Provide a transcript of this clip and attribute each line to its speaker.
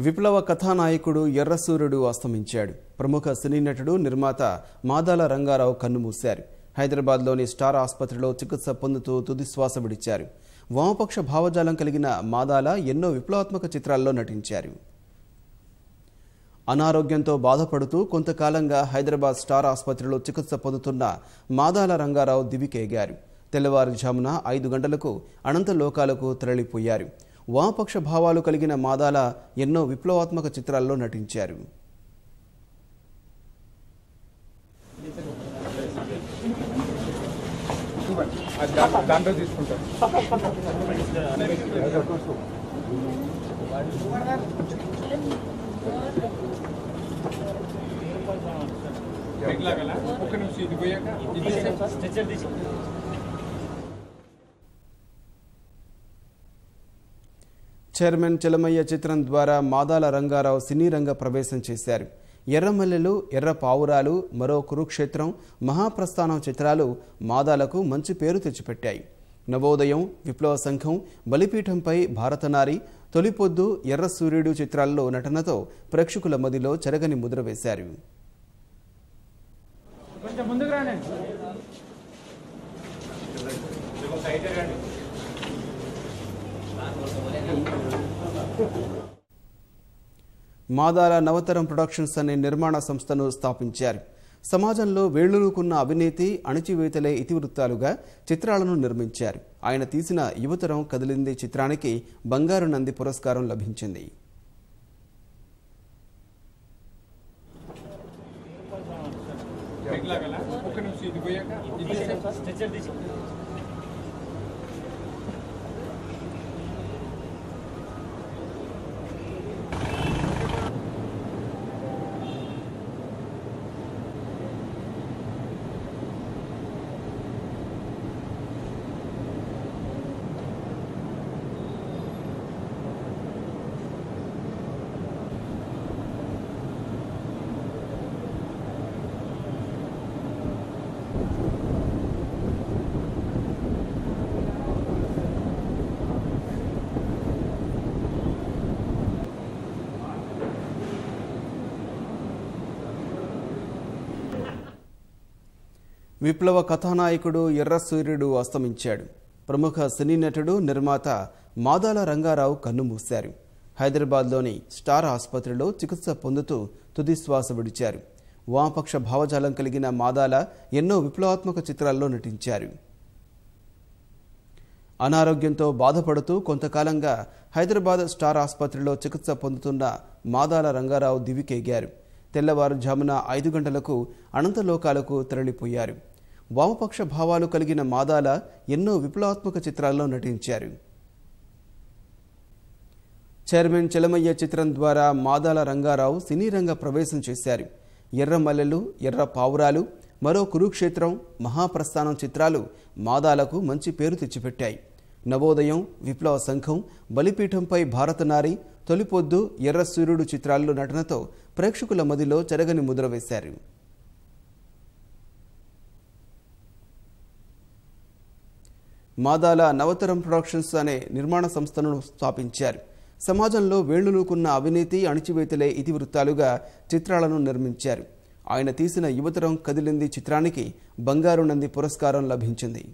Speaker 1: విప్లవ కథానాయకుడు ఎర్రసూర్యుడు అస్తమించాడు. ప్రముఖ సినీ నటుడు నిర్మాత మాదాల రంగారావు కన్నుమూశారు. హైదరాబాద్లోని స్టార్ ఆసుపత్రిలో చికిత్స పొందుతూ తుదిశ్వాస విడిచారు. వామపక్ష భావజాలం కలిగిన మాదాల ఎన్నో విప్లవాత్మక చిత్రాల్లో నటించారు. అనారోగ్యంతో బాధపడుతూ కొంతకాలంగా హైదరాబాద్ స్టార్ ఆసుపత్రిలో చికిత్స పొందుతున్న మాదాల రంగారావు దివికేగారు. తెల్లవారుజామున ఐదు గంటలకు అనంత లోకాలకు తరలిపోయారు. వామపక్ష భావాలు కలిగిన మాదాల ఎన్నో విప్లవాత్మక చిత్రాల్లో నటించారు.
Speaker 2: ఒక్క నిమిషం ఇది పోయాక
Speaker 1: చైర్మన్ చెలమయ్య చిత్రం ద్వారా మాదాల రంగారావు సినీ రంగ ప్రవేశం చేశారు. ఎర్రమల్లెలు ఎర్ర పావురాలు మరో కురుక్షేత్రం మహాప్రస్థానం చిత్రాలు మాదాలకు మంచి పేరు తెచ్చిపెట్టాయి. నవోదయం విప్లవ సంఘం బలిపీఠంపై భారతనారి తొలిపొద్దు ఎర్ర సూర్యుడు చిత్రాల్లో నటనతో ప్రేక్షకుల మదిలో చెరగని ముద్ర వేశారు.
Speaker 2: కొంచెం
Speaker 1: మాదాల నవతరం ప్రొడక్షన్స్ అనే నిర్మాణ సంస్థను స్థాపించారు. సమాజంలో వేళ్ళూరుకున్న అవినీతి అణచివేతలే ఇతివృత్తాలుగా చిత్రాలను నిర్మించారు. ఆయన తీసిన యువతరం కదిలింది చిత్రానికి బంగారు నంది పురస్కారం లభించింది.
Speaker 2: ఒక్క నిమిషం ఇది పోయాక?
Speaker 1: విప్లవ కథానాయకుడు ఎర్ర సూర్యుడు అస్తమించాడు. ప్రముఖ సినీ నటుడు నిర్మాత మాదాల రంగారావు కన్నుమూశారు హైదరాబాద్లోని స్టార్ ఆసుపత్రిలో చికిత్స పొందుతూ తుదిశ్వాస విడిచారు. వామపక్ష భావజాలం కలిగిన మాదాల ఎన్నో విప్లవాత్మక చిత్రాల్లో నటించారు. అనారోగ్యంతో బాధపడుతూ కొంతకాలంగా హైదరాబాద్ స్టార్ ఆసుపత్రిలో చికిత్స పొందుతున్న మాదాల రంగారావు దివికేగారు. తెల్లవారుజామున ఐదు గంటలకు అనంతలోకాలకు తరలిపోయారు. వామపక్ష భావాలు కలిగిన మాదాల ఎన్నో విప్లవాత్మక చిత్రాల్లో నటించారు. చైర్మన్ చెలమయ్య చిత్రం ద్వారా మాదాల రంగారావు సినీ రంగ ప్రవేశం చేశారు. ఎర్ర మల్లెలు ఎర్ర పావురాలు మరో కురుక్షేత్రం మహాప్రస్థానం చిత్రాలు మాదాలకు మంచి పేరు తెచ్చిపెట్టాయి. నవోదయం విప్లవ సంఘం బలిపీఠంపై భారతనారి తొలిపొద్దు ఎర్ర సూర్యుడు చిత్రాల్లో నటనతో ప్రేక్షకుల మదిలో చెరగని ముద్ర వేశారు. మాదాల నవతరం ప్రొడక్షన్స్ అనే నిర్మాణ సంస్థను స్థాపించారు. సమాజంలో వేళ్ళునూకున్న అవినీతి అణిచివేతలే ఇతివృత్తాలుగా చిత్రాలను నిర్మించారు. ఆయన తీసిన యువతరం కదిలింది చిత్రానికి బంగారు నంది పురస్కారం లభించింది.